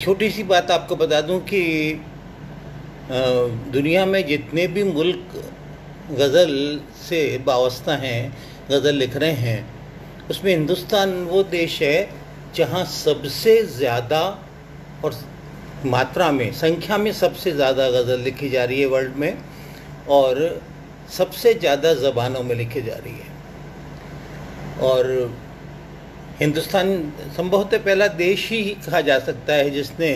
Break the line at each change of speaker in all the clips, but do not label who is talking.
छोटी सी बात आपको बता दूँ कि दुनिया में जितने भी मुल्क गज़ल से वाबस्ता हैं, गज़ल लिख रहे हैं, उसमें हिंदुस्तान वो देश है जहाँ सबसे ज़्यादा और मात्रा में, संख्या में सबसे ज़्यादा गज़ल लिखी जा रही है वर्ल्ड में और सबसे ज़्यादा ज़बानों में लिखी जा रही है। और हिंदुस्तान संभवतः पहला देश ही कहा जा सकता है जिसने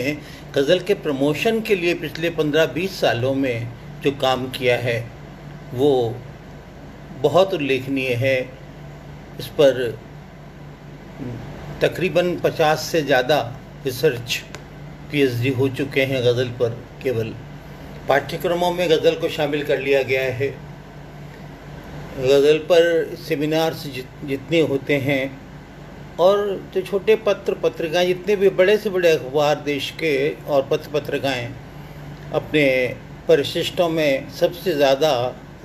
गज़ल के प्रमोशन के लिए पिछले पंद्रह बीस सालों में जो काम किया है, वो बहुत उल्लेखनीय है। इस पर तकरीबन पचास से ज़्यादा रिसर्च पीएचडी हो चुके हैं गज़ल पर केवल। पाठ्यक्रमों में गज़ल को शामिल कर लिया गया है। गज़ल पर सेमिनार्स जितने होते हैं और जो छोटे पत्र पत्रिकाएँ, जितने भी बड़े से बड़े अखबार देश के और पत्र पत्रिकाएँ, अपने परिशिष्टों में सबसे ज़्यादा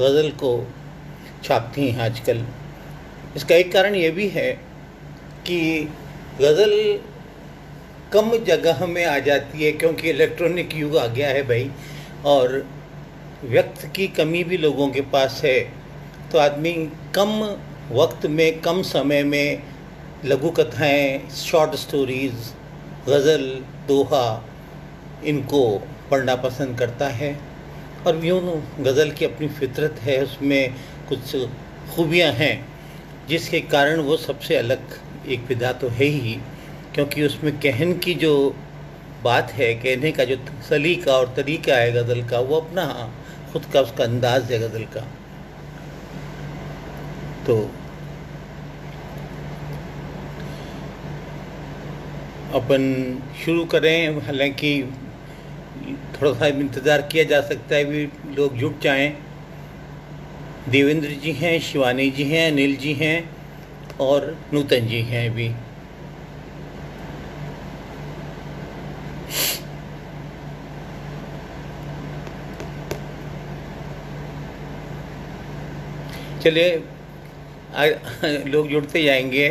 गज़ल को छापती हैं आजकल। इसका एक कारण ये भी है कि गज़ल कम जगह में आ जाती है, क्योंकि इलेक्ट्रॉनिक युग आ गया है भाई, और व्यक्त की कमी भी लोगों के पास है। तो आदमी कम वक्त में, कम समय में लघु कथाएँ शॉर्ट स्टोरीज़ गज़ल, दोहा, इनको पढ़ना पसंद करता है। और यूँ गज़ल की अपनी फितरत है, उसमें कुछ खूबियाँ हैं, जिसके कारण वो सबसे अलग एक विधा तो है ही, क्योंकि उसमें कहन की जो बात है, कहने का जो सलीका और तरीका है गज़ल का, वो अपना खुद का उसका अंदाज है गज़ल का। तो अपन शुरू करें, हालाँकि थोड़ा सा इंतज़ार किया जा सकता है भी लोग जुट जाएँ। देवेंद्र जी हैं, शिवानी जी हैं, अनिल जी हैं और नूतन जी हैं भी। चलिए लोग जुड़ते जाएँगे।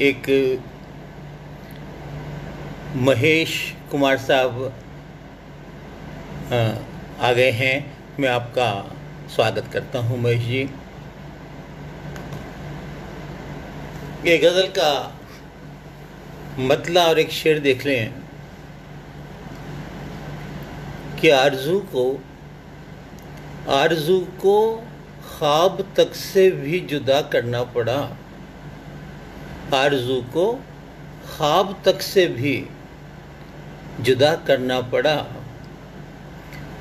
एक महेश कुमार साहब आ गए हैं। मैं आपका स्वागत करता हूँ, महेश जी। ये गज़ल का मतला और एक शेर देख लें कि आरज़ू को आरज़ू को ख्वाब तक से भी जुदा करना पड़ा। आरज़ू को ख्वाब तक से भी जुदा करना पड़ा।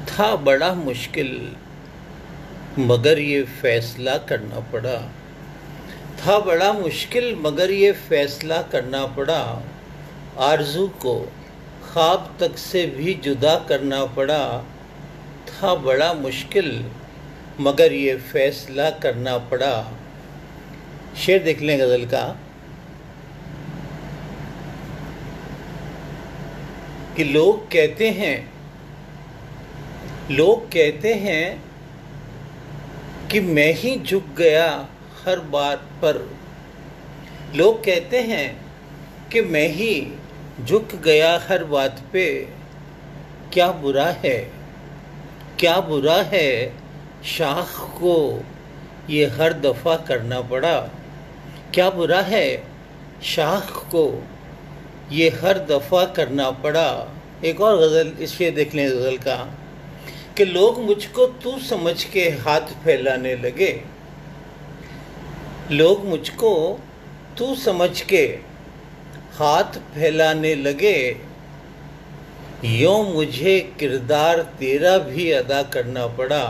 था बड़ा मुश्किल, मगर ये फैसला करना पड़ा। था बड़ा मुश्किल, मगर ये फैसला करना पड़ा। आरज़ू को ख्वाब तक से भी जुदा करना पड़ा। था बड़ा मुश्किल, मगर ये फैसला करना पड़ा। शेर देख लें गज़ल का। कि लोग कहते हैं, लोग कहते हैं कि मैं ही झुक गया हर बात पर। लोग कहते हैं कि मैं ही झुक गया हर बात पे। क्या बुरा है? क्या बुरा है? शाख को ये हर दफ़ा करना पड़ा। क्या बुरा है? शाख को ये हर दफ़ा करना पड़ा। एक और गज़ल इसलिए देख लें गज़ल का, कि लोग मुझको तू समझ के हाथ फैलाने लगे। लोग मुझको तू समझ के हाथ फैलाने लगे। यो मुझे किरदार तेरा भी अदा करना पड़ा।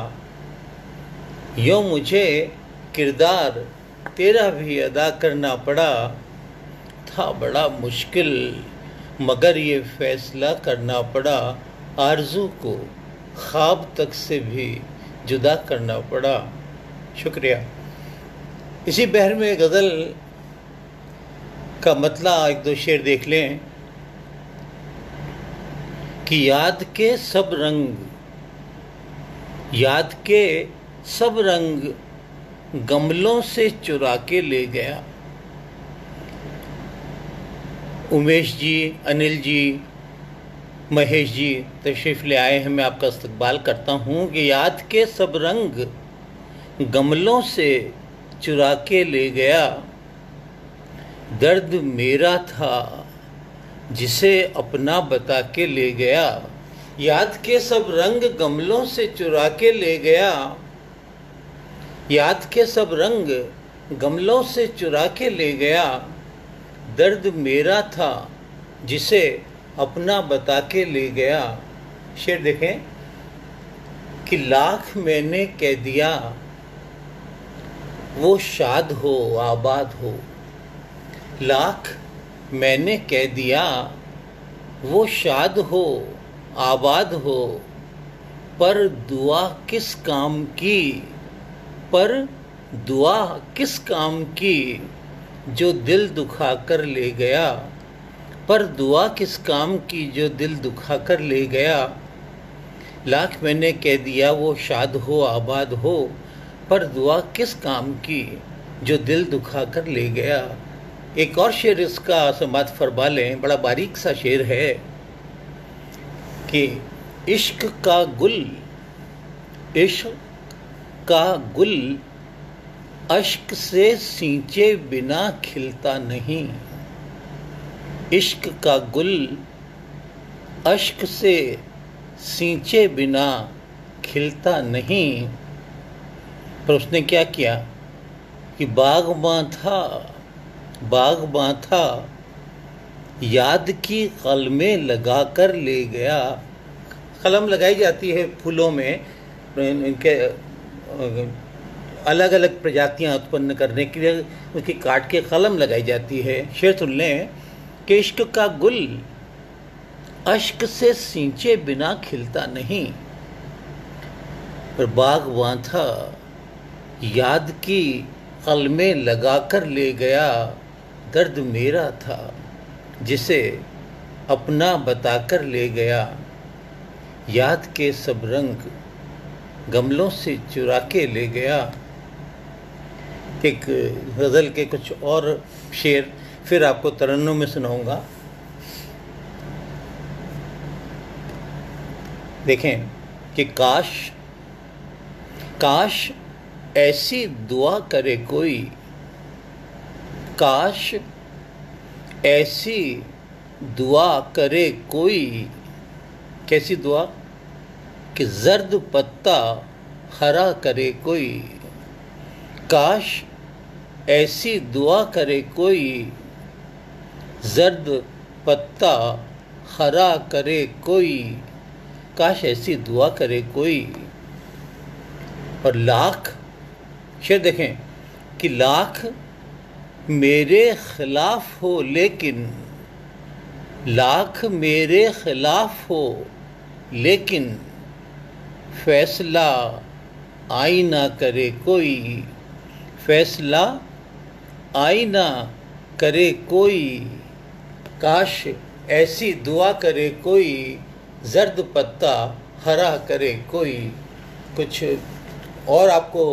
यो मुझे किरदार तेरा भी अदा करना पड़ा। था बड़ा मुश्किल, मगर ये फैसला करना पड़ा आरज़ू को। ख्वाब तक से भी जुदा करना पड़ा। शुक्रिया। इसी बहर में गज़ल का मतला एक दो शेर देख लें कि याद के सब रंग, याद के सब रंग गमलों से चुरा के ले गया। उमेश जी, अनिल जी, महेश जी, तशरीफ़ ले आए हैं। मैं आपका इस्तकबाल करता हूँ कि याद के सब रंग गमलों से चुरा के ले गया। दर्द मेरा था, जिसे अपना बता के ले गया। याद के सब रंग गमलों से चुरा के ले गया। याद के सब रंग गमलों से चुरा के ले गया। दर्द मेरा था जिसे अपना बता के ले गया। शेर देखें कि लाख मैंने कह दिया, वो शाद हो, आबाद हो। लाख मैंने कह दिया, वो शाद हो, आबाद हो। पर दुआ किस काम की? पर दुआ किस काम की? जो दिल दुखा कर ले गया। पर दुआ किस काम की जो दिल दुखा कर ले गया? लाख मैंने कह दिया, वो शाद हो, आबाद हो, पर दुआ किस काम की जो दिल दुखा कर ले गया? एक और शेर इसका समात फरमा लें, बड़ा बारीक सा शेर है कि इश्क का गुल, इश्क का गुल अश्क से सींचे बिना खिलता नहीं। इश्क का गुल अश्क से सींचे बिना खिलता नहीं। पर उसने क्या किया कि बागबां था बागबां था याद की कलमें लगा कर ले गया। कलम लगाई जाती है फूलों में, इनके अलग अलग प्रजातियाँ उत्पन्न करने के लिए उसकी काट के कलम लगाई जाती है। शेर सुन लें कि इश्क का गुल अश्क से सींचे बिना खिलता नहीं, पर बाग था याद की कलमे लगा कर ले गया दर्द मेरा था, जिसे अपना बताकर ले गया। याद के सब रंग गमलों से चुरा के ले गया एक गज़ल के कुछ और शेर फिर आपको तरन्नों में सुनाऊँगा। देखें कि काश काश ऐसी दुआ करे कोई, काश ऐसी दुआ करे कोई, कैसी दुआ? कि जर्द पत्ता हरा करे कोई, काश ऐसी दुआ करे कोई, जर्द पत्ता हरा करे कोई, काश ऐसी दुआ करे कोई। और लाख शेर देखें कि लाख मेरे खिलाफ हो, लेकिन, लाख मेरे खिलाफ हो, लेकिन फैसला आई ना करे कोई। फैसला आई ना करे कोई, काश ऐसी दुआ करे कोई, जर्द पत्ता हरा करे कोई। कुछ और आपको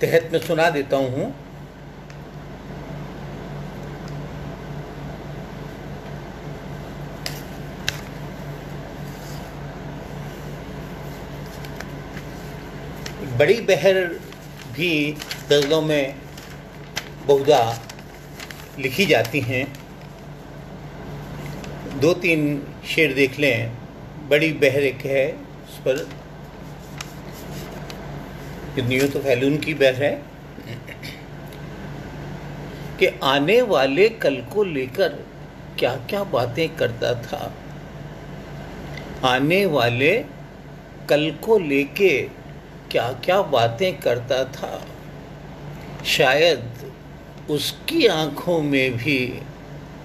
तहत में सुना देता हूँ। बड़ी बहर भी गज़लों में बहुधा लिखी जाती हैं। दो तीन शेर देख लें, बड़ी बहर एक है उस पर। यूँ तो फैलून की बहर है। कि आने वाले कल को लेकर क्या क्या बातें करता था। आने वाले कल को लेके क्या क्या बातें करता था। शायद उसकी आँखों में भी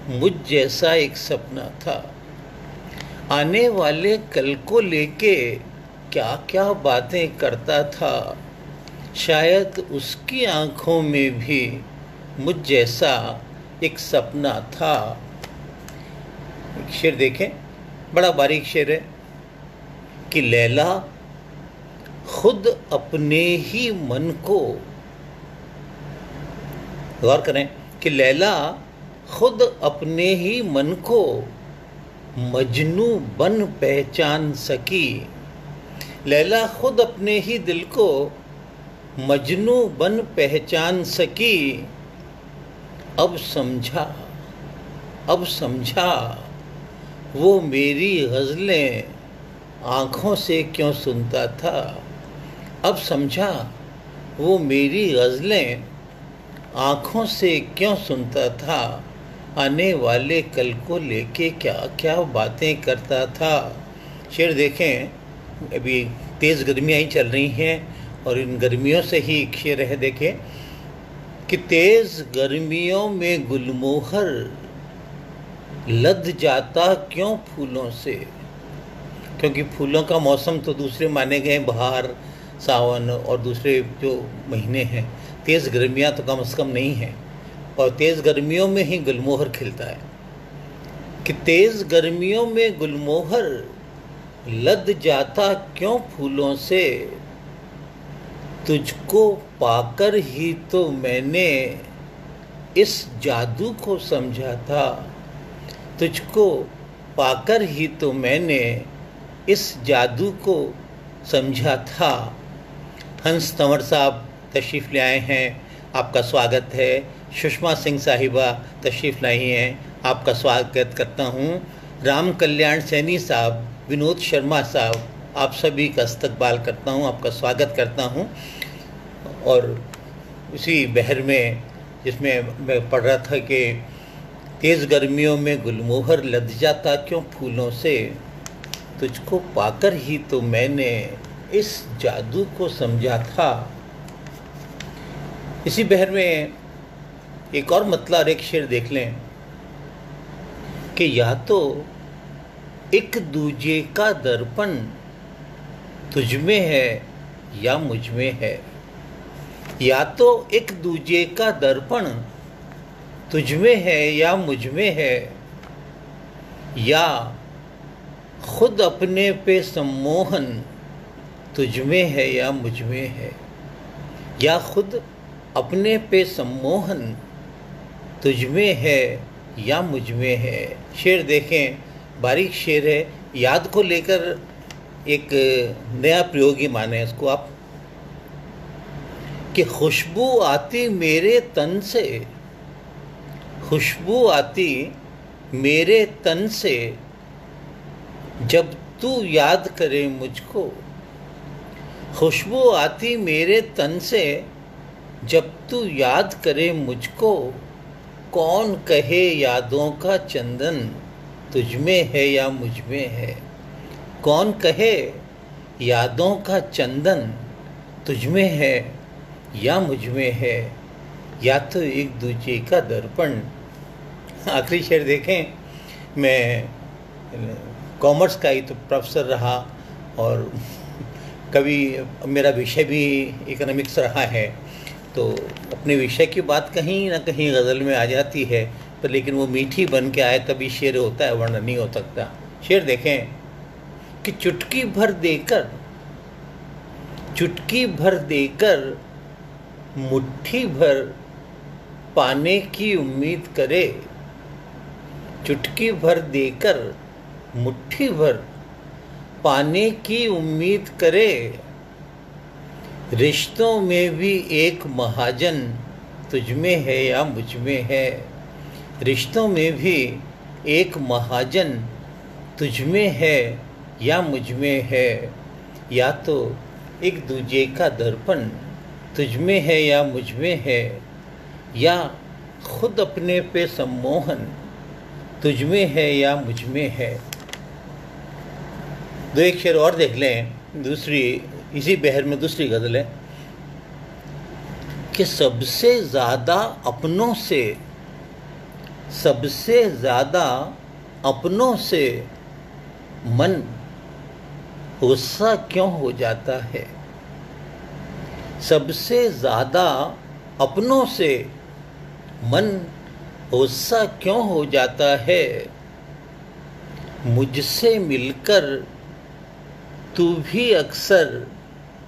मुझ जैसा एक सपना था। आने वाले कल को लेके क्या क्या बातें करता था, शायद उसकी आँखों में भी मुझ जैसा एक सपना था। एक शेर देखें, बड़ा बारीक शेर है कि लैला खुद अपने ही मन को गौर करें कि लैला खुद अपने ही मन को मजनू बन पहचान सकी। लैला खुद अपने ही दिल को मजनू बन पहचान सकी। अब समझा अब समझा, वो मेरी गज़लें आँखों से क्यों सुनता था? अब समझा, वो मेरी गज़लें आँखों से क्यों सुनता था? आने वाले कल को लेके क्या क्या बातें करता था? शेर देखें, अभी तेज़ गर्मियाँ ही चल रही हैं और इन गर्मियों से ही शेर है, देखें, कि तेज़ गर्मियों में गुलमोहर लद जाता क्यों फूलों से? क्योंकि फूलों का मौसम तो दूसरे माने गए बहार, सावन और दूसरे जो महीने हैं। तेज़ गर्मियाँ तो कम से कम नहीं हैं, और तेज़ गर्मियों में ही गुलमोहर खिलता है। कि तेज़ गर्मियों में गुलमोहर लद जाता क्यों फूलों से? तुझको पाकर ही तो मैंने इस जादू को समझा था। तुझको पाकर ही तो मैंने इस जादू को समझा था। हंस तंवर साहब तशरीफ़ ले आए हैं। आपका स्वागत है। सुषमा सिंह साहिबा तशरीफ़ लाई हैं। आपका स्वागत करता हूँ। राम कल्याण सैनी साहब, विनोद शर्मा साहब, आप सभी का इस्तकबाल करता हूँ। आपका स्वागत करता हूँ। और इसी बहर में, जिसमें मैं पढ़ रहा था कि तेज़ गर्मियों में गुलमोहर लद जाता क्यों फूलों से? तुझको पाकर ही तो मैंने इस जादू को समझा था। इसी बहर में एक और और एक शेर देख लें कि या तो एक दूजे का दर्पण तुझ में है या मुझमें है। या तो एक दूजे का दर्पण तुझ में है या मुझमें है। या खुद अपने पे सम्मोहन तुझ में है या मुझमें है। या खुद अपने पे सम्मोहन तुझ में है या मुझमें है? शेर देखें, बारीक शेर है। याद को लेकर एक नया प्रयोग ही माने इसको आप। कि खुशबू आती मेरे तन से, खुशबू आती मेरे तन से, जब तू याद करे मुझको, खुशबू आती मेरे तन से जब तू याद करे मुझको, कौन कहे यादों का चंदन, तुझ में है या मुझमें है? कौन कहे यादों का चंदन, तुझ में है या मुझमें है? या तो एक दूसरे का दर्पण। आखिरी शेर देखें, मैं कॉमर्स का ही तो प्रोफेसर रहा और कभी मेरा विषय भी इकोनॉमिक्स रहा है। तो अपने विषय की बात कहीं ना कहीं गज़ल में आ जाती है, पर लेकिन वो मीठी बन के आए तभी शेर होता है, वरना नहीं हो सकता। शेर देखें कि चुटकी भर देकर, चुटकी भर देकर, मुट्ठी भर पाने की उम्मीद करे। चुटकी भर देकर, मुट्ठी भर पाने की उम्मीद करे। रिश्तों में भी एक महाजन तुझ में है या मुझमें है? रिश्तों में भी एक महाजन तुझ में है या मुझमें है? या तो एक दूजे का दर्पण तुझ में है या मुझमें है? या खुद अपने पे सम्मोहन तुझ में है या मुझमें है? दो एक शेर और देख लें, दूसरी इसी बहर में दूसरी गज़ल है कि सबसे ज़्यादा अपनों से, सबसे ज़्यादा अपनों से मन गुस्सा क्यों हो जाता है? सबसे ज़्यादा अपनों से मन गुस्सा क्यों हो जाता है? मुझसे मिलकर तू भी अक्सर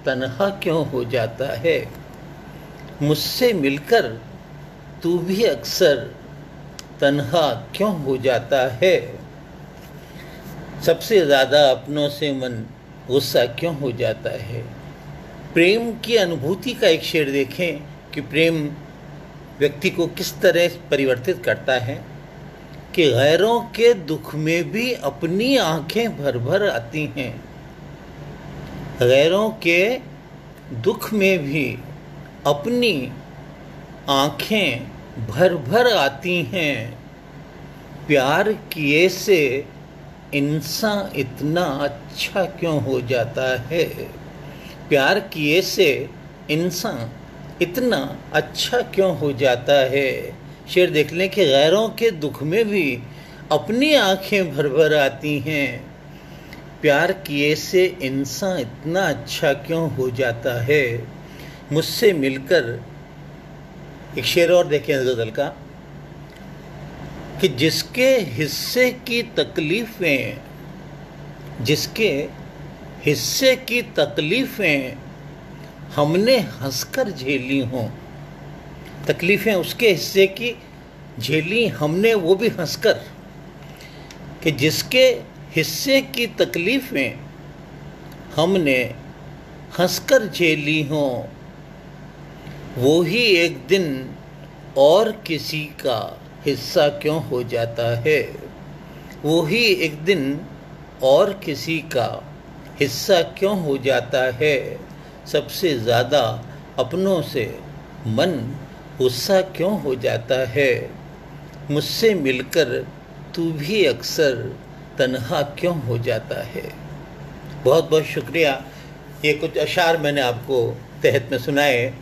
तनहा क्यों हो जाता है? मुझसे मिलकर तू भी अक्सर तन्हा क्यों हो जाता है? सबसे ज़्यादा अपनों से मन गुस्सा क्यों हो जाता है? प्रेम की अनुभूति का एक शेर देखें कि प्रेम व्यक्ति को किस तरह परिवर्तित करता है। कि गैरों के दुख में भी अपनी आँखें भर भर आती हैं। गैरों के दुख में भी अपनी आँखें भर भर आती हैं। प्यार किए से इंसान इतना अच्छा क्यों हो जाता है? प्यार किए से इंसान इतना अच्छा क्यों हो जाता है? शेर देख लें कि गैरों के दुख में भी अपनी आँखें भर भर आती हैं। प्यार किए से इंसान इतना अच्छा क्यों हो जाता है? मुझसे मिलकर एक शेर और देखें गज़ल का, कि जिसके हिस्से की तकलीफ़ें, जिसके हिस्से की तकलीफ़ें हमने हंसकर झेली हों, तकलीफ़ें उसके हिस्से की झेली हमने, वो भी हंसकर, कि जिसके हिस्से की तकलीफ़ें हमने हंसकर झेली हों। वो ही एक दिन और किसी का हिस्सा क्यों हो जाता है? वो ही एक दिन और किसी का हिस्सा क्यों हो जाता है? सबसे ज़्यादा अपनों से मन गुस्सा क्यों हो जाता है? मुझसे मिलकर तू भी अक्सर तन्हा क्यों हो जाता है? बहुत बहुत शुक्रिया। ये कुछ अशार मैंने आपको तहत में सुनाए।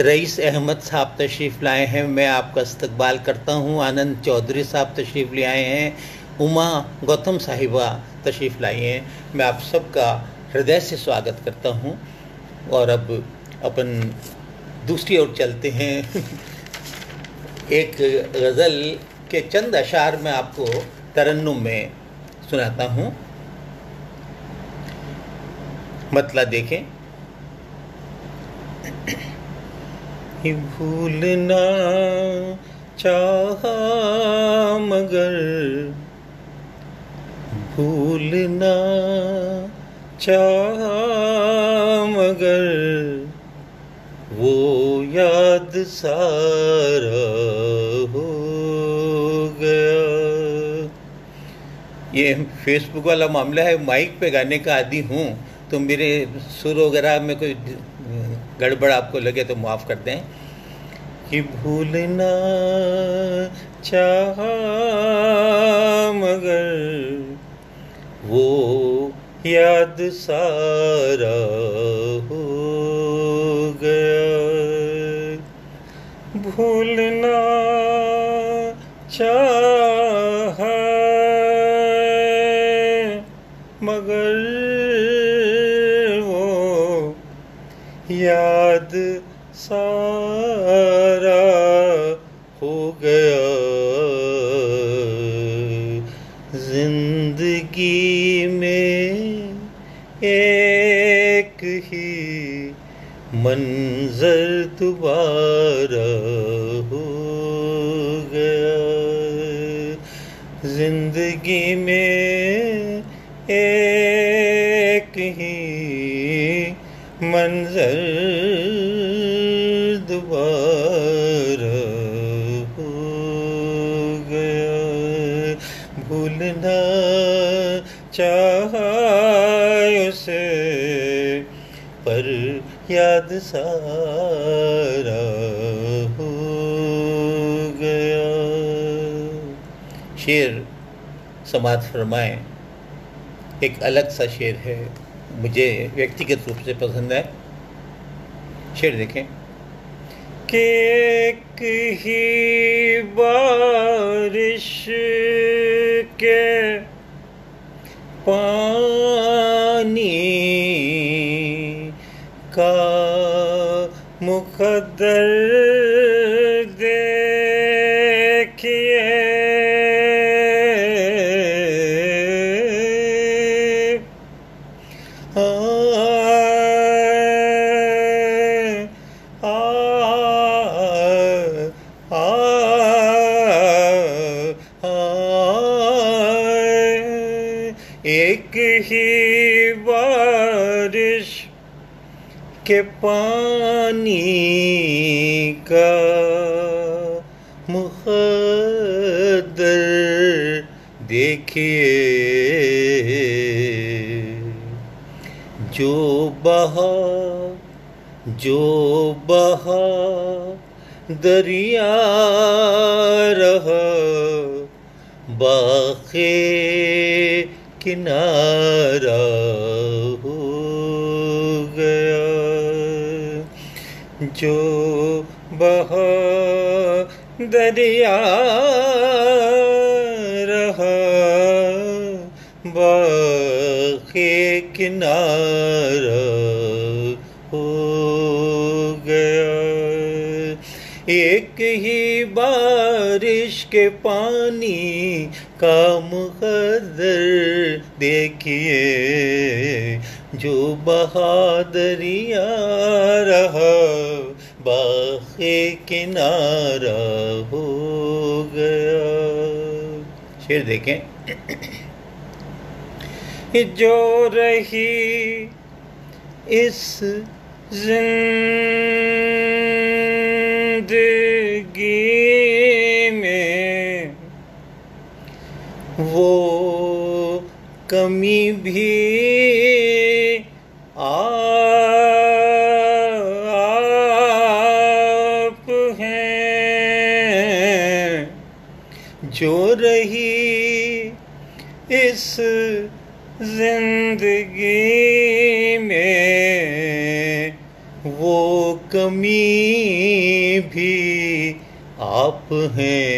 रईस अहमद साहब तशरीफ़ लाए हैं। मैं आपका इस्तकबाल करता हूँ। आनंद चौधरी साहब तशरीफ़ ले आए हैं। उमा गौतम साहिबा तशरीफ़ लाई हैं। मैं आप सबका हृदय से स्वागत करता हूँ। और अब अपन दूसरी ओर चलते हैं। एक गज़ल के चंद अशार में आपको तरन्नुम में सुनाता हूँ। मतला देखें। भूलना चाहा मगर भूलना चाहा मगर वो याद सारा हो। ये फेसबुक वाला मामला है माइक पे गाने का आदि हूँ तो मेरे सुर वगैरह में कोई गड़बड़ आपको लगे तो माफ़ कर दें। कि भूलना चाहा मगर वो याद सारा हो गया। भूलना चाह याद सारा हो गया। ज़िंदगी में एक ही मंजर दोबारा हो गया। ज़िंदगी में एक ही मंजर याद सारा हो गया। शेर समाज फरमाए, एक अलग सा शेर है, मुझे व्यक्तिगत रूप से पसंद है। शेर देखें। कि एक ही बारिश के पानी मुकद्दर देखिए। एक ही बारिश के पानी का मुखदर देखिए। जो बहा जो बहा दरिया रहा बाखे किनारा जो बहा दरिया रहा बाखे किनारा हो गया। एक ही बारिश के पानी का मुकदर देखिए, जो बहादरिया रहा। बाखे किनारा हो गया। शेर देखें। जो रही इस ज़िंदगी में वो कमी भी जो रही इस ज़िंदगी में, वो कमी भी आप हैं।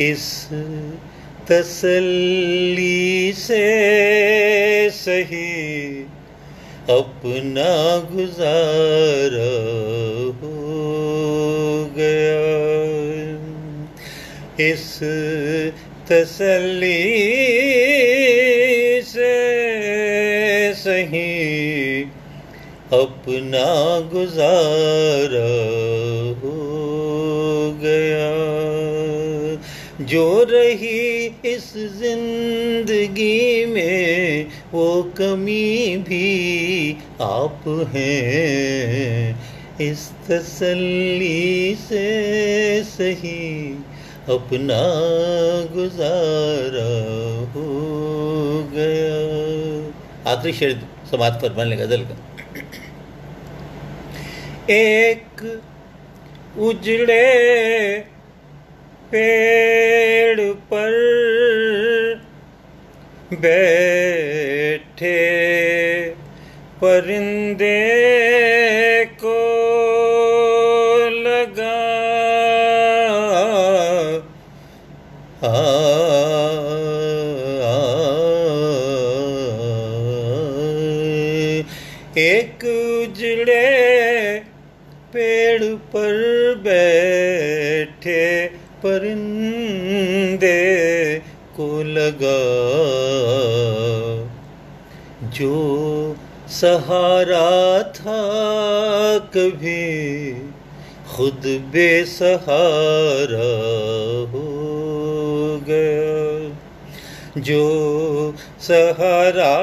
इस तसल्ली से सही अपना गुजारा इस तसली से सही अपना गुजारा हो गया। जो रही इस ज़िंदगी में, वो कमी भी आप हैं। इस तसल्ली से सही अपना गुजारा हो गया। आखिरी शेर समाप्त फरमाने गज़ल का। एक उजड़े पेड़ पर बैठे परिंदे परिंदे को लगा। जो सहारा था कभी खुद बेसहारा हो गया। जो सहारा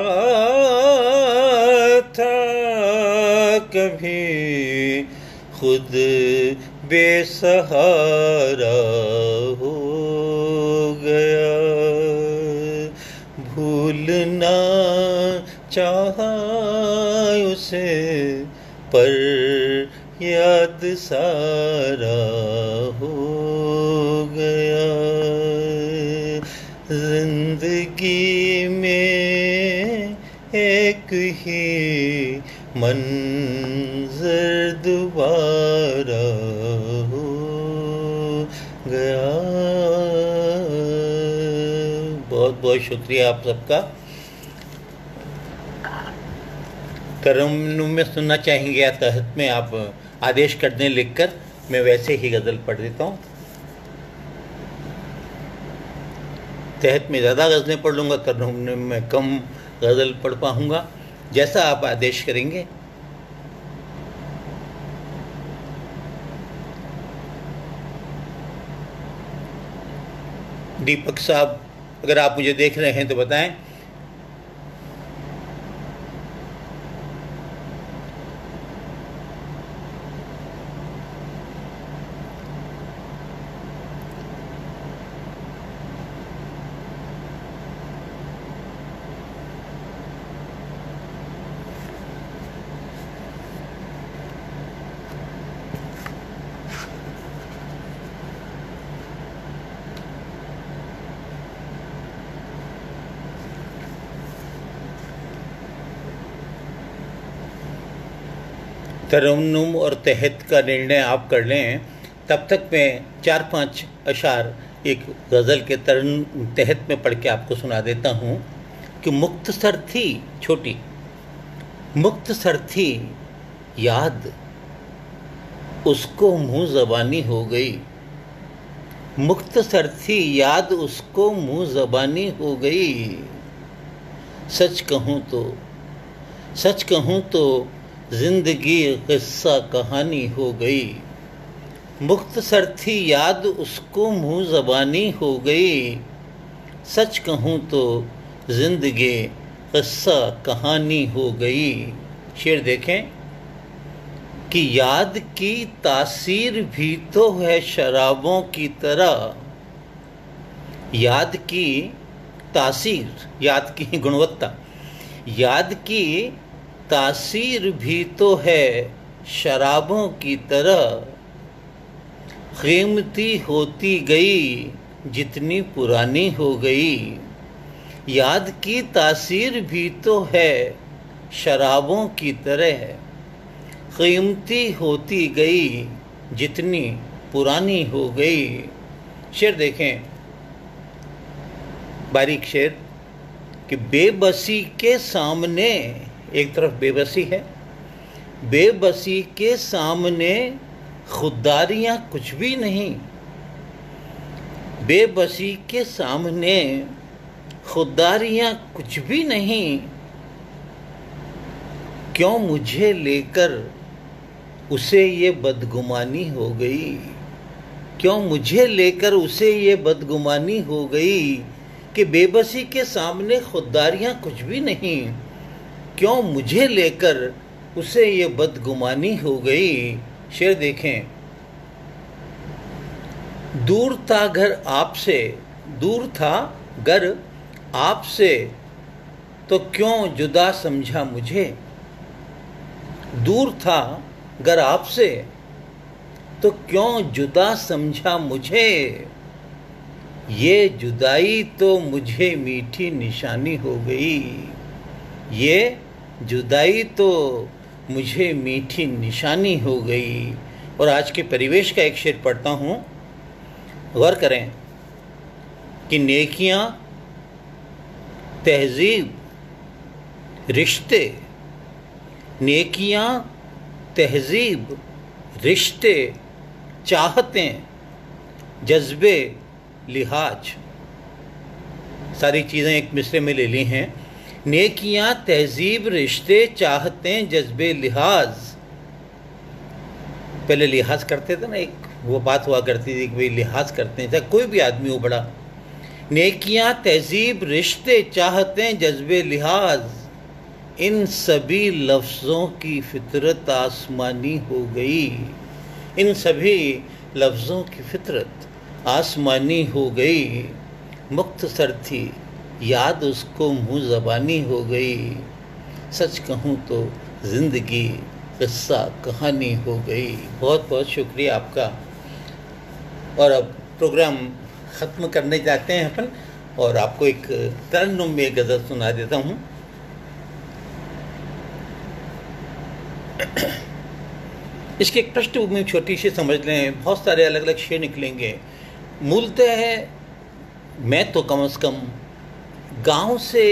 था कभी खुद बेसहारा भूलना चाहा उसे, पर याद सारा हो गया। ज़िंदगी में एक ही मंजर दोबारा हो गया। बहुत बहुत शुक्रिया आप सबका। तरन्नुम में सुनना चाहेंगे, या तहत में आप आदेश कर दें लिखकर, मैं वैसे ही गज़ल पढ़ देता हूँ। तहत में ज़्यादा गज़लें पढ़ लूँगा तरन्नुम में कम गज़ल पढ़ पाऊँगा, जैसा आप आदेश करेंगे। दीपक साहब, अगर आप मुझे देख रहे हैं तो बताएँ तरन्नुम और तहत का निर्णय आप कर लें, तब तक मैं चार पाँच अशार एक गज़ल के तरन तहत में पढ़ के आपको सुना देता हूँ कि मुक्त सर थी छोटी, मुक्त सर थी याद, उसको मुँह जबानी हो गई। मुक्त सर थी याद, उसको मुँह जबानी हो गई। सच कहूँ तो सच कहूँ तो ज़िंदगी किस्सा कहानी हो गई। मुक्त सर थी याद, उसको मुँह जबानी हो गई। सच कहूँ तो ज़िंदगी किस्सा कहानी हो गई। शेर देखें, कि याद की तासीर भी तो है शराबों की तरह। याद की तासीर, याद की गुणवत्ता। याद की तासीर भी तो है शराबों की तरह। कीमती होती गई, जितनी पुरानी हो गई। याद की तासीर भी तो है, शराबों की तरह। कीमती होती गई, जितनी पुरानी हो गई। शेर देखें। बारीक शेर, कि बेबसी के सामने एक तरफ़ बेबसी है, बेबसी के सामने खुददारियाँ कुछ भी नहीं। बेबसी के सामने खुददारियाँ कुछ भी नहीं। क्यों मुझे लेकर उसे ये बदगुमानी हो गई? क्यों मुझे लेकर उसे ये बदगुमानी हो गई कि बेबसी के सामने खुददारियाँ कुछ भी नहीं? क्यों मुझे लेकर उसे ये बदगुमानी हो गई? शेर देखें। दूर था घर आपसे, दूर था घर आपसे तो क्यों जुदा समझा मुझे? दूर था घर आपसे तो क्यों जुदा समझा मुझे? ये जुदाई तो मुझे मीठी निशानी हो गई। ये जुदाई तो मुझे मीठी निशानी हो गई। और आज के परिवेश का एक शेर पढ़ता हूँ। गौर करें कि नेकियाँ, तहजीब, रिश्ते, नेकियाँ, तहजीब, रिश्ते, चाहतें, जज्बे, लिहाज। सारी चीज़ें एक मिसरे में ले ली हैं। नेकियाँ, तहजीब, रिश्ते, चाहते, जज्बे, लिहाज। पहले लिहाज करते थे ना एक, वो बात हुआ करती थी कि भाई लिहाज करते हैं, चाहे कोई भी आदमी हो बड़ा। नेकियाँ, तहजीब, रिश्ते, चाहते, जज्बे, लिहाज, इन सभी लफ्ज़ों की फितरत आसमानी हो गई। इन सभी लफ्ज़ों की फितरत आसमानी हो गई। मुक्त सर थी। याद उसको मुँह ज़बानी हो गई। सच कहूँ तो ज़िंदगी, किस्सा, कहानी हो गई। बहुत बहुत शुक्रिया आपका। और अब प्रोग्राम ख़त्म करने जाते हैं अपन, और आपको एक तरन्नुम में गज़ल सुना देता हूँ। इसकी एक पृष्ठभूमि छोटी सी समझ लें। बहुत सारे अलग अलग शेर निकलेंगे मूलतः है, मैं तो कम अज़ कम गाँव से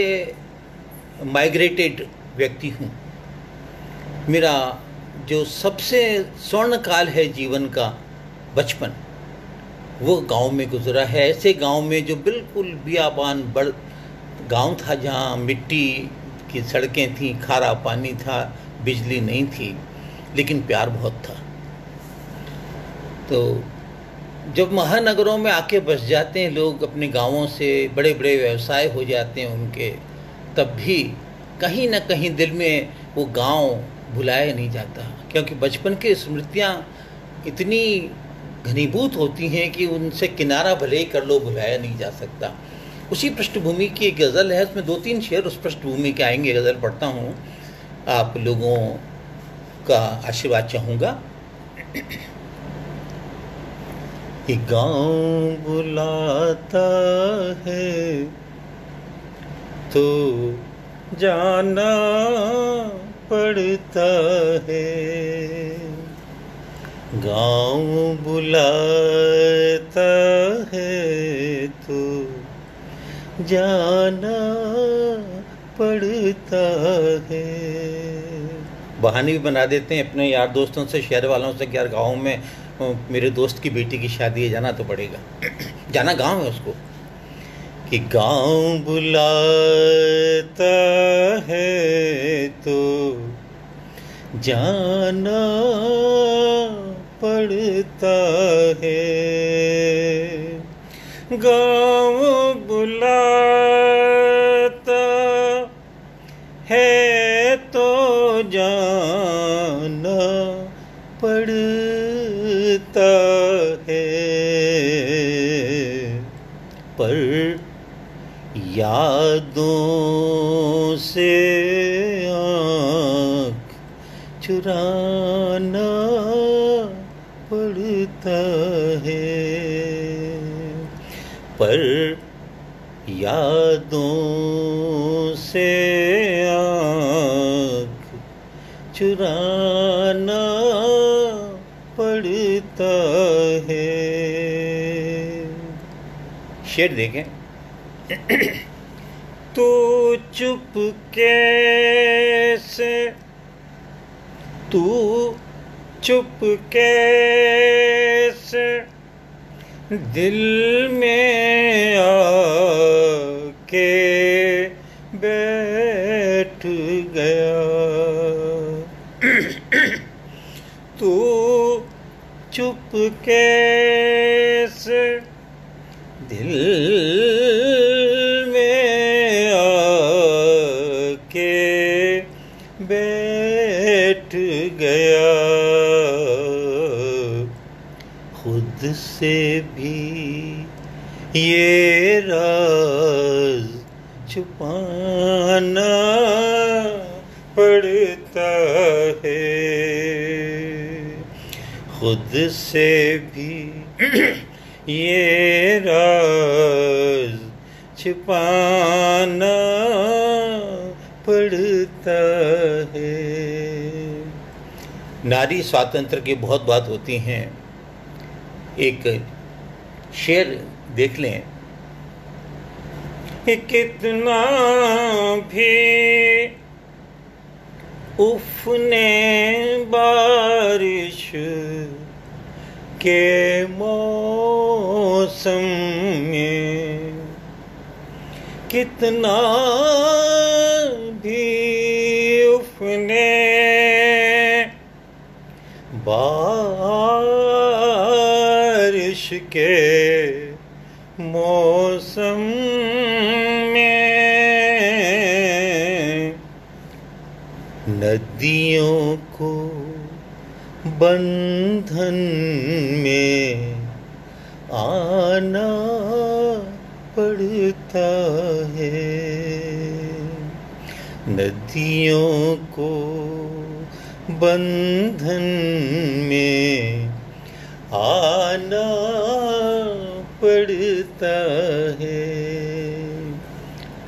माइग्रेटेड व्यक्ति हूँ। मेरा जो सबसे स्वर्ण काल है जीवन का बचपन, वो गाँव में गुजरा है। ऐसे गाँव में जो बिल्कुल बियाबान बड़ गाँव था जहाँ मिट्टी की सड़कें थीं, खारा पानी था, बिजली नहीं थी, लेकिन प्यार बहुत था। तो जब महानगरों में आके बस जाते हैं लोग, अपने गाँवों से बड़े बड़े व्यवसाय हो जाते हैं उनके, तब भी कहीं ना कहीं दिल में वो गाँव भुलाया नहीं जाता। क्योंकि बचपन की स्मृतियाँ इतनी घनीभूत होती हैं कि उनसे किनारा भले ही कर लो, भुलाया नहीं जा सकता। उसी पृष्ठभूमि की एक गज़ल है, उसमें दो तीन शेर उस पृष्ठभूमि के आएँगे, गज़ल पढ़ता हूँ। आप लोगों का आशीर्वाद चाहूँगा। गाँव बुलाता है तो जाना पड़ता है। गाँव बुलाता है तो जाना पड़ता है। बहाने भी बना देते हैं, अपने यार दोस्तों से, शहर वालों से कि यार गाँव में मेरे दोस्त की बेटी की शादी है, जाना तो पड़ेगा। जाना गाँव है उसको। कि गाँव बुलाता है तो जाना पड़ता है। गाँव बुलाता है जाना पड़ता है। पर यादों से आँख चुराना पड़ता है। पर यादों है। शेर देखें। तो चुप कैसे? तू चुप कैसे? दिल में आके कैसे दिल में आके बैठ गया। खुद से भी ये राज छुपाना खुद से भी ये राज छिपाना पड़ता है। नारी स्वातंत्र की बहुत बात होती हैं। एक शेर देख लें। कितना भी उफने बारिश के मौसम में कितना नदियों को बंधन में आना पड़ता है। नदियों को बंधन में आना पड़ता है।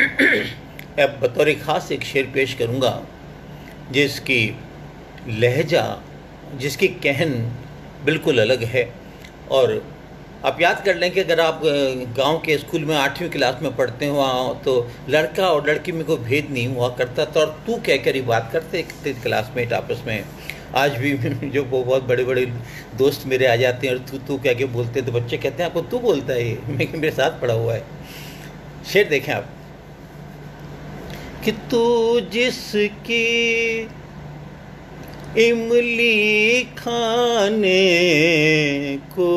अब बतौर ख़ास एक शेर पेश करूँगा। जिसकी लहजा, जिसकी कहन बिल्कुल अलग है। और आप याद कर लें कि अगर आप गाँव के स्कूल में आठवीं क्लास में पढ़ते हो तो लड़का और लड़की में कोई भेद नहीं हुआ करता था। और तू कह कर ही बात करते क्लासमेट आपस में, आज भी जो बहुत बड़े बड़े दोस्त मेरे आ जाते हैं और तू तू कह के बोलते हैं तो बच्चे कहते हैं, आपको तू बोलता है ये? मेरे साथ पढ़ा हुआ है। शेर देखें आप। कि तू जिसकी इमली खाने को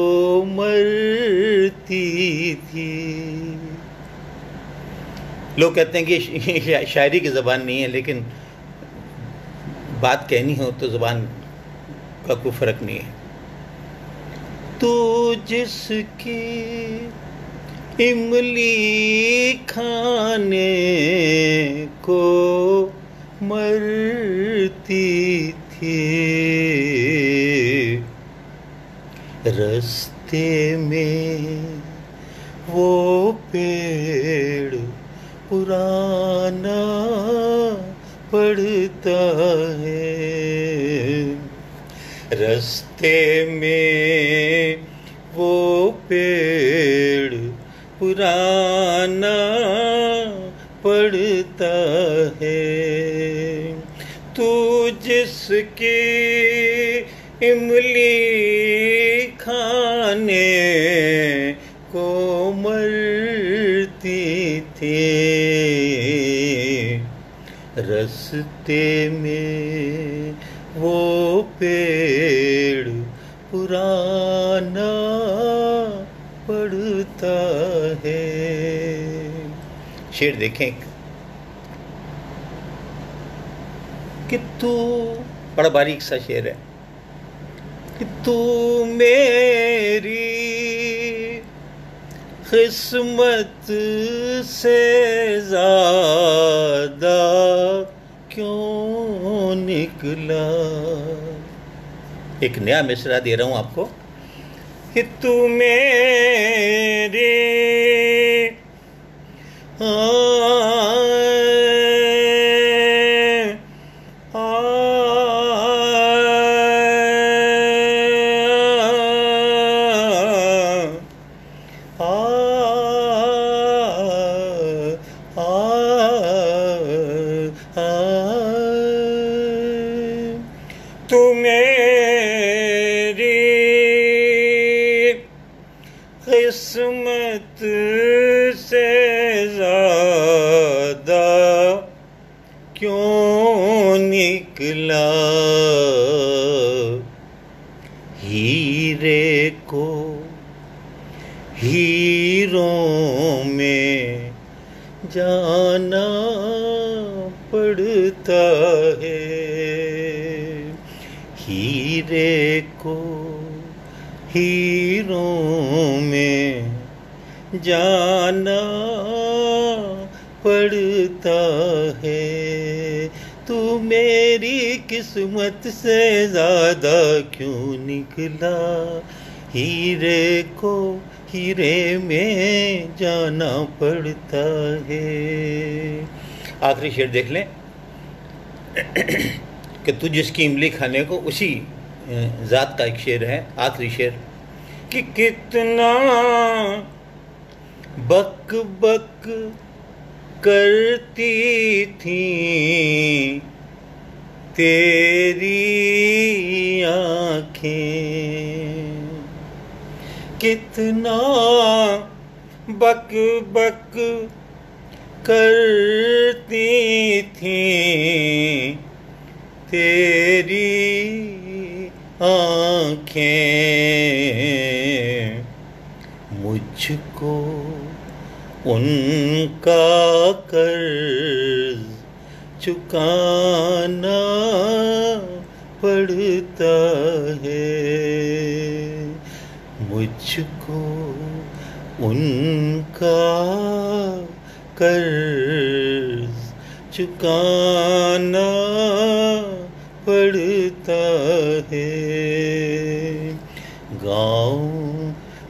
मरती थी। लोग कहते हैं कि शायरी की ज़बान नहीं है, लेकिन बात कहनी हो तो ज़बान का कोई फ़र्क नहीं है। तो जिसकी इमली खाने को मरती थी। रस्ते में वो पेड़ पुराना पड़ता है। रस्ते में पुराना पड़ता है। तू जिसकी इमली खाने को मरती थी, रस्ते में वो पेड़ पुराना पड़ता शेर देखें कि तू बड़ा बारीक सा शेर है। कि तू मेरी किस्मत से ज़्यादा क्यों निकला? एक नया मिसरा दे रहा हूँ आपको। कि तू मेरे तू किस्मत से ज़्यादा क्यों निकला? हीरे को हीरे में जाना पड़ता है। आखिरी शेर देख लें कि तू जिसकी इमली खाने को उसी ज़ात का एक शेर है। आखिरी शेर कि कितना बक बक करती थी। तेरी आँखें कितना बक बक करती थी। तेरी आँखें मुझको उनका कर्ज चुकाना पड़ता है। मुझको उनका कर्ज चुकाना पड़ता है। गाँव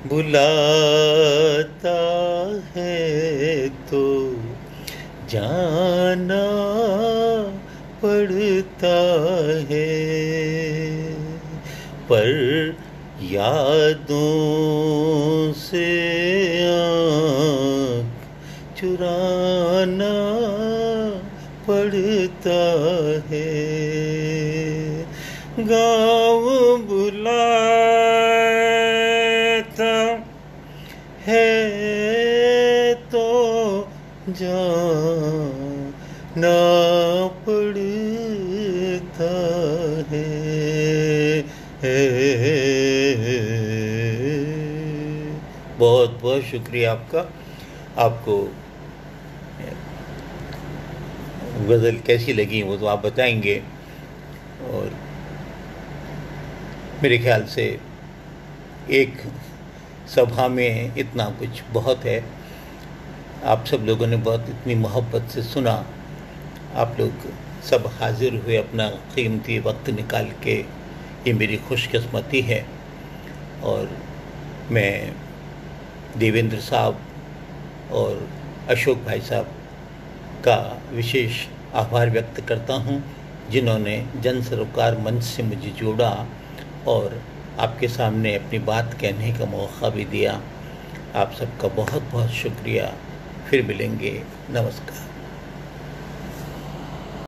बुलाता है तो जाना यादों से चुराना पड़ता है। गाँव बुलाता है तो जाना बहुत बहुत शुक्रिया आपका। आपको, गज़ल कैसी लगी वो तो आप बताएँगे। और मेरे ख्याल से एक सभा में इतना कुछ बहुत है। आप सब लोगों ने बहुत इतनी मोहब्बत से सुना। आप लोग सब हाजिर हुए अपना कीमती वक्त निकाल के। ये मेरी खुशकस्मती है। और मैं देवेंद्र साहब और अशोक भाई साहब का विशेष आभार व्यक्त करता हूँ, जिन्होंने जन सरोकार मंच से मुझे जोड़ा और आपके सामने अपनी बात कहने का मौका भी दिया। आप सबका बहुत बहुत शुक्रिया। फिर मिलेंगे। नमस्कार।